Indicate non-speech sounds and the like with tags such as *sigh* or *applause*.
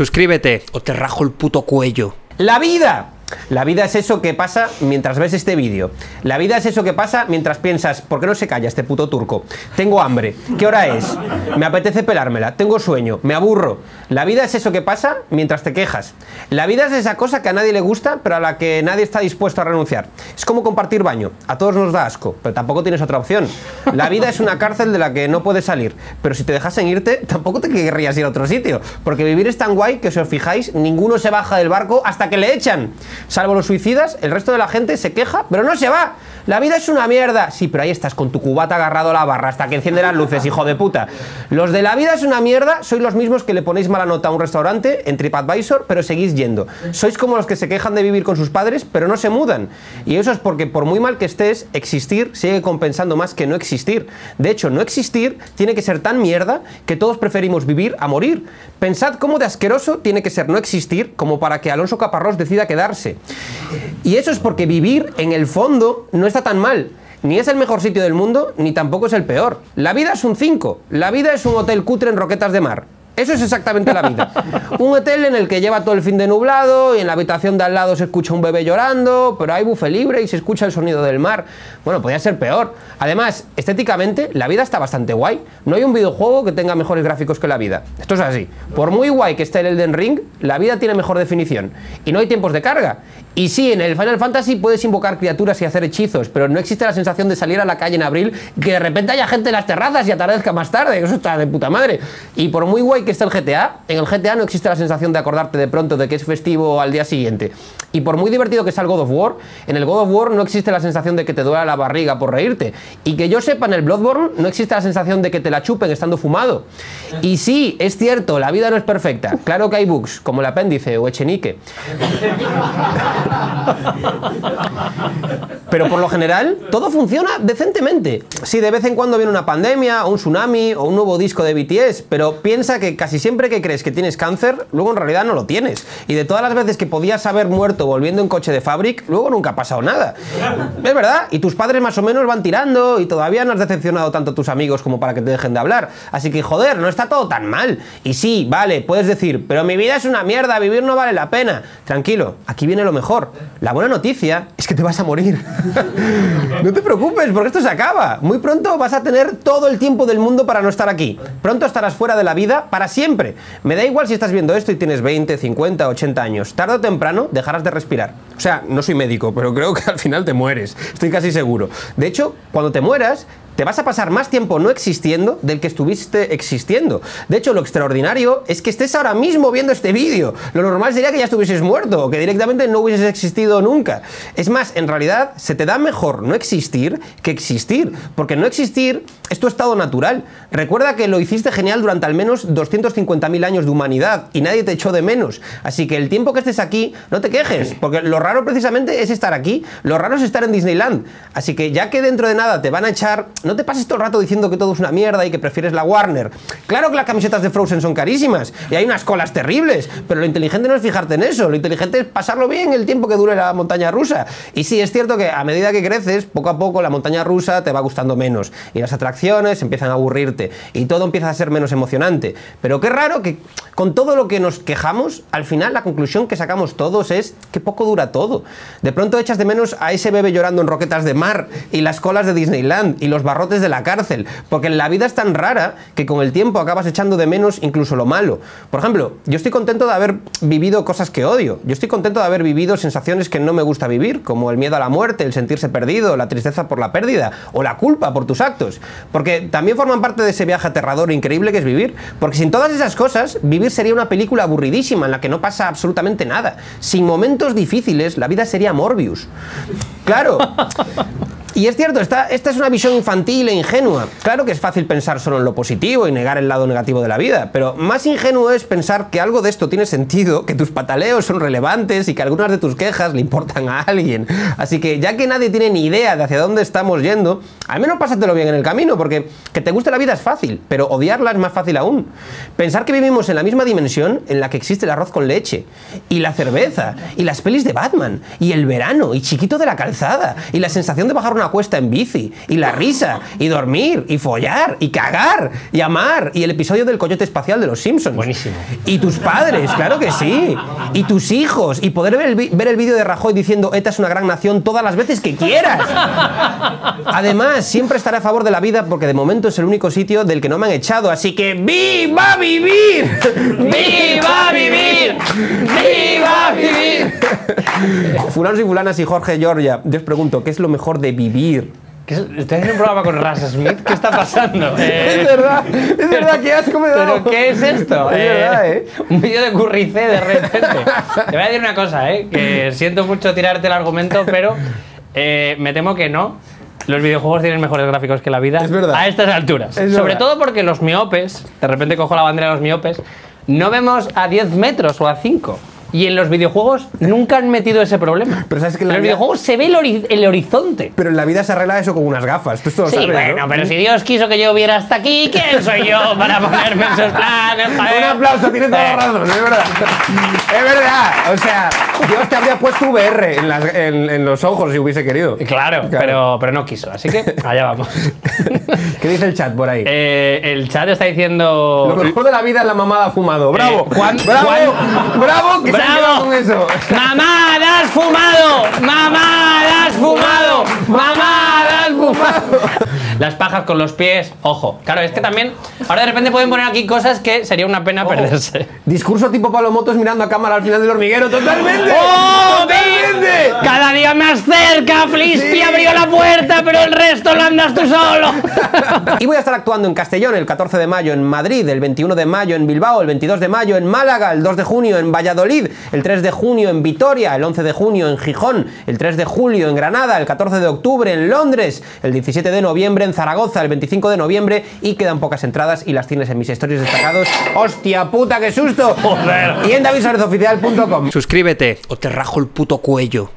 Suscríbete o te rajo el puto cuello. La vida la vida es eso que pasa mientras ves este vídeo. La vida es eso que pasa mientras piensas, ¿por qué no se calla este puto turco? Tengo hambre. ¿Qué hora es? Me apetece pelármela. Tengo sueño. Me aburro. La vida es eso que pasa mientras te quejas. La vida es esa cosa que a nadie le gusta, pero a la que nadie está dispuesto a renunciar. Es como compartir baño. A todos nos da asco, pero tampoco tienes otra opción. La vida es una cárcel de la que no puedes salir, pero si te dejasen irte, tampoco te querrías ir a otro sitio, porque vivir es tan guay que si os fijáis, ninguno se baja del barco hasta que le echan. Salvo los suicidas, el resto de la gente se queja, pero no se va. La vida es una mierda. Sí, pero ahí estás con tu cubata agarrado a la barra hasta que enciende las luces, hijo de puta. Los de la vida es una mierda sois los mismos que le ponéis mala nota a un restaurante en TripAdvisor, pero seguís yendo. Sois como los que se quejan de vivir con sus padres, pero no se mudan. Y eso es porque por muy mal que estés, existir sigue compensando más que no existir. De hecho, no existir tiene que ser tan mierda que todos preferimos vivir a morir. Pensad cómo de asqueroso tiene que ser no existir como para que Alonso Caparrós decida quedarse. Y eso es porque vivir, en el fondo, no está tan mal. Ni es el mejor sitio del mundo, ni tampoco es el peor. La vida es un 5. La vida es un hotel cutre en Roquetas de Mar. Eso es exactamente la vida. *laughs* Un hotel en el que lleva todo el fin de nublado y en la habitación de al lado se escucha un bebé llorando, pero hay bufe libre y se escucha el sonido del mar. Bueno, podría ser peor. Además, estéticamente, la vida está bastante guay. No hay un videojuego que tenga mejores gráficos que la vida. Esto es así. Por muy guay que esté el Elden Ring, la vida tiene mejor definición. Y no hay tiempos de carga. Y sí, en el Final Fantasy puedes invocar criaturas y hacer hechizos, pero no existe la sensación de salir a la calle en abril que de repente haya gente en las terrazas y atardezca más tarde. Eso está de puta madre. Y por muy guay que esté el GTA, en el GTA no existe la sensación de acordarte de pronto de que es festivo al día siguiente. Y por muy divertido que sea el God of War, en el God of War no existe la sensación de que te duela la barriga por reírte. Y que yo sepa, en el Bloodborne no existe la sensación de que te la chupen estando fumado. Y sí, es cierto, la vida no es perfecta. Claro que hay bugs, como el apéndice o Echenique. Pero por lo general, todo funciona decentemente. Sí, de vez en cuando viene una pandemia, o un tsunami, o un nuevo disco de BTS, pero piensa que casi siempre que crees que tienes cáncer, luego en realidad no lo tienes. Y de todas las veces que podías haber muerto volviendo en coche de Fabric, luego nunca ha pasado nada. Es verdad, y tus padres más o menos van tirando, y todavía no has decepcionado tanto a tus amigos como para que te dejen de hablar. Así que, joder, no está todo tan mal. Y sí, vale, puedes decir, pero mi vida es una mierda, vivir no vale la pena. Tranquilo, aquí viene lo mejor. La buena noticia es que te vas a morir. *laughs* no te preocupes, porque esto se acaba. Muy pronto vas a tener todo el tiempo del mundo para no estar aquí. Pronto estarás fuera de la vida para siempre. Me da igual si estás viendo esto y tienes 20, 50, 80 años. Tarde o temprano dejarás de respirar. O sea, no soy médico, pero creo que al final te mueres. Estoy casi seguro. De hecho, cuando te mueras, te vas a pasar más tiempo no existiendo del que estuviste existiendo. De hecho, lo extraordinario es que estés ahora mismo viendo este vídeo. Lo normal sería que ya estuvieses muerto o que directamente no hubieses existido nunca. Es más, en realidad se te da mejor no existir que existir, porque no existir es tu estado natural. Recuerda que lo hiciste genial durante al menos 250.000 años de humanidad y nadie te echó de menos. Así que el tiempo que estés aquí, no te quejes, porque lo raro precisamente es estar aquí, lo raro es estar en Disneyland. Así que ya que dentro de nada te van a echar te pases todo el rato diciendo que todo es una mierda y que prefieres la Warner. Claro que las camisetas de Frozen son carísimas y hay unas colas terribles, pero lo inteligente no es fijarte en eso, lo inteligente es pasarlo bien el tiempo que dure la montaña rusa. Y sí, es cierto que a medida que creces, poco a poco la montaña rusa te va gustando menos y las atracciones empiezan a aburrirte y todo empieza a ser menos emocionante. Pero qué raro que con todo lo que nos quejamos, al final la conclusión que sacamos todos es que poco dura todo. De pronto echas de menos a ese bebé llorando en roquetas de mar y las colas de Disneyland y los barros de la cárcel, porque la vida es tan rara que con el tiempo acabas echando de menos incluso lo malo. Por ejemplo, yo estoy contento de haber vivido cosas que odio, yo estoy contento de haber vivido sensaciones que no me gusta vivir, como el miedo a la muerte, el sentirse perdido, la tristeza por la pérdida o la culpa por tus actos, porque también forman parte de ese viaje aterrador e increíble que es vivir, porque sin todas esas cosas, vivir sería una película aburridísima en la que no pasa absolutamente nada. Sin momentos difíciles, la vida sería Morbius. Claro. *laughs* Y es cierto, esta, esta es una visión infantil e ingenua. Claro que es fácil pensar solo en lo positivo y negar el lado negativo de la vida, pero más ingenuo es pensar que algo de esto tiene sentido, que tus pataleos son relevantes y que algunas de tus quejas le importan a alguien. Así que ya que nadie tiene ni idea de hacia dónde estamos yendo, al menos pásatelo bien en el camino, porque que te guste la vida es fácil, pero odiarla es más fácil aún. Pensar que vivimos en la misma dimensión en la que existe el arroz con leche, y la cerveza, y las pelis de Batman, y el verano, y chiquito de la calzada, y la sensación de bajar una cuesta en bici, y la risa, y dormir, y follar, y cagar, y amar, y el episodio del coyote espacial de los Simpsons. Buenísimo. Y tus padres, claro que sí. Y tus hijos, y poder ver el, ver el vídeo de Rajoy diciendo ETA es una gran nación todas las veces que quieras. Además, siempre estaré a favor de la vida porque de momento es el único sitio del que no me han echado, así que ¡viva vivir! ¡Viva vivir! ¡Viva vivir! Fulanos y fulanas y Jorge Georgia, yo os pregunto, ¿qué es lo mejor de vivir? ¿Qué es- ¿Estoy haciendo un programa con Ras Smith? ¿Qué está pasando? *laughs* Eh, Es verdad, es verdad, qué asco me da. ¿Pero qué es esto? Es verdad, ¿eh? *laughs* Un vídeo de Curricé de repente. Te voy a decir una cosa, ¿eh? Que siento mucho tirarte el argumento, pero eh, me temo que no. Los videojuegos tienen mejores gráficos que la vida Es verdad. a estas alturas. Es Sobre verdad. todo porque los miopes, de repente cojo la bandera de los miopes, no vemos a 10 metros o a 5. Y en los videojuegos nunca han metido ese problema. Pero sabes que en la los vida- videojuegos se ve el, hori- el horizonte. Pero en la vida se arregla eso con unas gafas, tú esto Sí, sabes, bueno, ¿no? pero si Dios quiso que yo hubiera hasta aquí, ¿quién soy yo para ponerme en sus planes? *laughs* Un aplauso, tienes toda la razón, es verdad. *laughs* Es verdad, o sea, Dios te habría puesto VR en, las- en- en los ojos si hubiese querido. Claro, Pero, pero no quiso, así que allá vamos. *laughs* ¿Qué dice el chat por ahí? Eh, el chat está diciendo. Lo mejor de la vida es la mamada fumado. ¡Bravo! Eh, ¿cuán- ¡Bravo! cuán- ¡Bravo! Que se han quedado con eso. ¡Mamá, has fumado! ¡Mamá, has fumado! ¡Mamá, fumado! Las pajas con los pies, ojo. Claro, es que también. Ahora de repente pueden poner aquí cosas que sería una pena perderse. Discurso tipo Pablo Motos mirando a cámara al final del hormiguero. ¡Totalmente! ¡Oh, ¡Totalmente! Cada día más cerca, Flispi Sí. abrió la puerta, pero el resto lo andas tú solo. Y voy a estar actuando en Castellón el 14 de mayo, en Madrid el 21 de mayo, en Bilbao el 22 de mayo, en Málaga el 2 de junio, en Valladolid el 3 de junio, en Vitoria el 11 de junio, en Gijón el 3 de julio, en Granada el 14 de octubre, en Londres el 17 de noviembre, en Zaragoza el 25 de noviembre y quedan pocas entradas y las tienes en mis stories destacados. ¡Hostia puta, qué susto! Joder. Y en davidsuarezoficial.com. Suscríbete o te rajo el puto cuello.